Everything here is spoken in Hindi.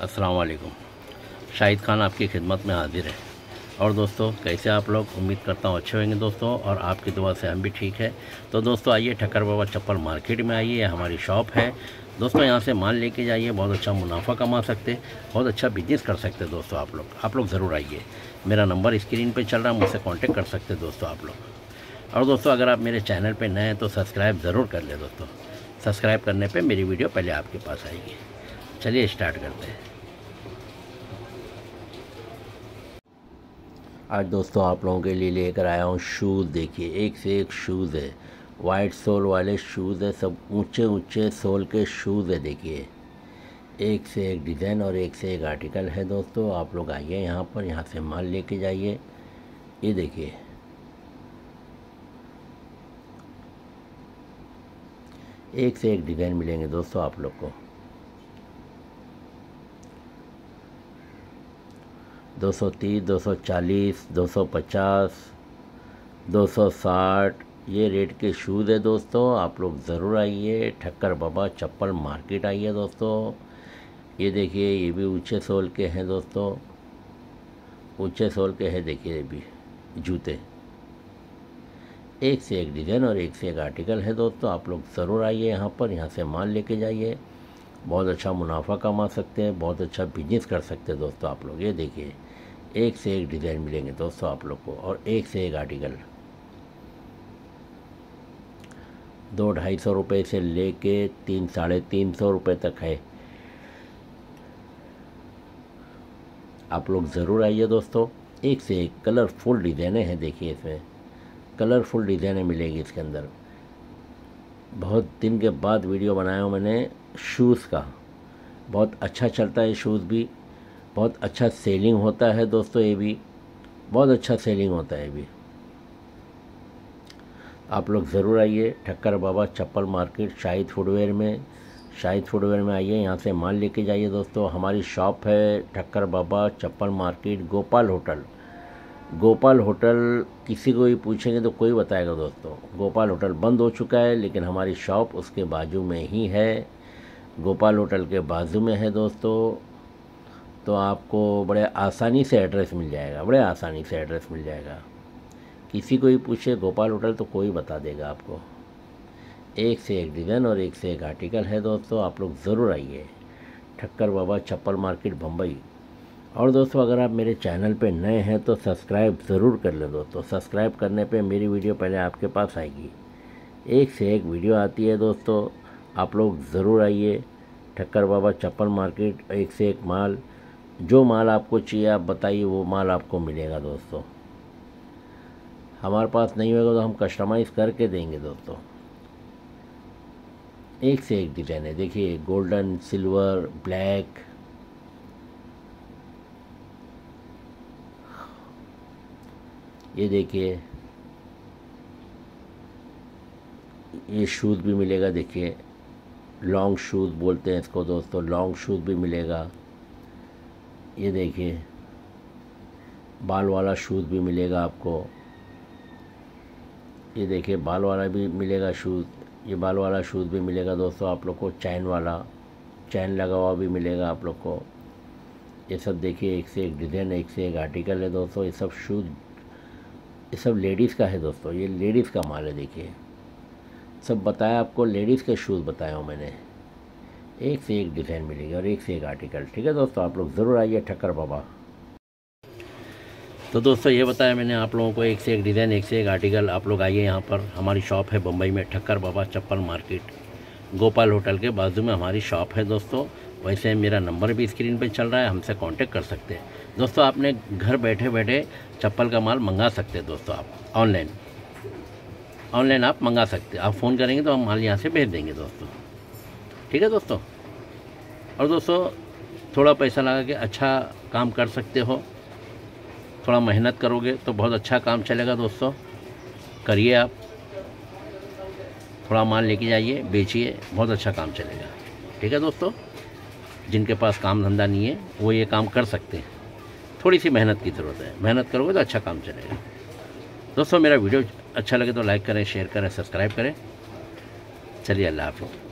अस्सलाम वालेकुम शाहिद खान आपकी खिदमत में हाजिर है। और दोस्तों, कैसे आप लोग? उम्मीद करता हूँ अच्छे होंगे दोस्तों, और आपकी दुआ से हम भी ठीक है। तो दोस्तों, आइए ठक्कर बाबा चप्पल मार्केट में आइए हमारी शॉप है। दोस्तों, यहाँ से माल लेके जाइए, बहुत अच्छा मुनाफा कमा सकते, बहुत अच्छा बिज़नेस कर सकते दोस्तों आप लोग। आप लोग ज़रूर आइए। मेरा नंबर स्क्रीन पर चल रहा है, मुझसे कॉन्टेक्ट कर सकते दोस्तों आप लोग। और दोस्तों, अगर आप मेरे चैनल पर नए हैं तो सब्सक्राइब ज़रूर कर ले दोस्तों। सब्सक्राइब करने पर मेरी वीडियो पहले आपके पास आएगी। चलिए स्टार्ट करते हैं। आज दोस्तों आप लोगों के लिए लेकर आया हूँ शूज़। देखिए, एक से एक शूज़ है। वाइट सोल वाले शूज़ है, सब ऊँचे ऊँचे सोल के शूज़ है, देखिए। एक से एक डिज़ाइन और एक से एक आर्टिकल है दोस्तों। आप लोग आइए यहाँ पर, यहाँ से माल लेके जाइए। ये देखिए। एक से एक डिज़ाइन मिलेंगे दोस्तों आप लोग को। दो सौ तीस, दो सौ चालीस, दो सौ पचास, दो सौ साठ। ये रेट के शूज़ है दोस्तों, आप लोग ज़रूर आइए। ठक्कर बाबा चप्पल मार्केट आइए दोस्तों। ये देखिए, ये भी ऊँचे सोल के हैं दोस्तों। ऊँचे सोल के हैं देखिए, ये भी जूते। एक से एक डिज़ाइन और एक से एक आर्टिकल है दोस्तों। आप लोग ज़रूर आइए यहाँ पर, यहाँ से माल लेके जाइए। बहुत अच्छा मुनाफा कमा सकते हैं, बहुत अच्छा बिज़नेस कर सकते हैं दोस्तों आप लोग। ये देखिए एक से एक डिज़ाइन मिलेंगे दोस्तों आप लोग को, और एक से एक आर्टिकल। दो ढाई सौ रुपये से लेके तीन, साढ़े तीन सौ रुपये तक है। आप लोग ज़रूर आइए दोस्तों, एक से एक कलरफुल डिज़ाइनें हैं, देखिए इसमें। कलरफुल डिज़ाइनें मिलेगी इसके अंदर। बहुत दिन के बाद वीडियो बनाया हूँ मैंने शूज़ का। बहुत अच्छा चलता है शूज़ भी। बहुत अच्छा सेलिंग होता है दोस्तों ये भी। बहुत अच्छा सेलिंग होता है ये भी। आप लोग ज़रूर आइए ठक्कर बाबा चप्पल मार्केट शाहिद फुटवेयर में। शाहिद फुटवेयर में आइए, यहाँ से माल लेके जाइए दोस्तों। हमारी शॉप है Thakkar Baba chappal market Gopal hotel. Gopal hotel, किसी को भी पूछेंगे तो कोई बताएगा दोस्तों। गोपाल होटल बंद हो चुका है, लेकिन हमारी शॉप उसके बाजू में ही है। गोपाल होटल के बाजू में है दोस्तों। तो आपको बड़े आसानी से एड्रेस मिल जाएगा, बड़े आसानी से एड्रेस मिल जाएगा। किसी को भी पूछे गोपाल होटल तो कोई बता देगा आपको। एक से एक डिज़ाइन और एक से एक आर्टिकल है दोस्तों, आप लोग ज़रूर आइए। ठक्कर बाबा, चप्पल मार्केट बम्बई और दोस्तों, अगर आप मेरे चैनल पे नए हैं तो सब्सक्राइब ज़रूर कर लें दोस्तों। सब्सक्राइब करने पे मेरी वीडियो पहले आपके पास आएगी। एक से एक वीडियो आती है दोस्तों, आप लोग ज़रूर आइए। ठक्कर बाबा, चप्पल मार्केट, एक से एक माल। जो माल आपको चाहिए, आप बताइए, वो माल आपको मिलेगा दोस्तों। हमारे पास नहीं होगा तो हम कस्टमाइज़ करके देंगे दोस्तों। एक से एक डिज़ाइन है। देखिए गोल्डन सिल्वर ब्लैक ये देखिए, ये शूज़ भी मिलेगा। देखिए लॉन्ग शूज़ बोलते हैं इसको दोस्तों। लॉन्ग शूज़ भी मिलेगा। ये देखिए, बाल वाला शूज़ भी मिलेगा आपको। ये देखिए, बाल वाला भी मिलेगा शूज़ ये बाल वाला शूज़ भी मिलेगा दोस्तों आप लोग को चैन वाला चैन लगा हुआ भी मिलेगा आप लोग को। ये सब देखिए, एक से एक डिज़ाइन एक से एक आर्टिकल है दोस्तों, ये सब शूज़ ये सब लेडीज़ का है दोस्तों, ये लेडीज़ का माल है देखिए। सब बताया आपको लेडीज़ के शूज़ बताया हूँ मैंने। एक से एक डिज़ाइन मिलेगी और एक से एक आर्टिकल। ठीक है दोस्तों, आप लोग ज़रूर आइए ठक्कर बाबा। तो दोस्तों, ये बताया मैंने आप लोगों को, एक से एक डिज़ाइन, एक से एक आर्टिकल। आप लोग आइए यहाँ पर, हमारी शॉप है बम्बई में, ठक्कर बाबा चप्पल मार्केट। गोपाल होटल के बाजू में हमारी शॉप है दोस्तों। वैसे मेरा नंबर भी स्क्रीन पे चल रहा है, हमसे कांटेक्ट कर सकते हैं। दोस्तों, आपने घर बैठे बैठे चप्पल का माल मंगा सकते हैं दोस्तों आप, ऑनलाइन। ऑनलाइन आप मंगा सकते हैं। आप फ़ोन करेंगे तो हम माल यहाँ से भेज देंगे दोस्तों। ठीक है दोस्तों? और दोस्तों, थोड़ा पैसा लगा के अच्छा काम कर सकते हो। थोड़ा मेहनत करोगे तो बहुत अच्छा काम चलेगा दोस्तों। करिए आप। थोड़ा माल लेके जाइए, बेचिए, बहुत अच्छा काम चलेगा। ठीक है दोस्तों? जिनके पास काम धंधा नहीं है, वो ये काम कर सकते हैं। थोड़ी सी मेहनत की ज़रूरत है। मेहनत करोगे तो अच्छा काम चलेगा। दोस्तों, मेरा वीडियो अच्छा लगे तो लाइक करें, शेयर करें, सब्सक्राइब करें। चलिए, अल्लाह हाफिज़।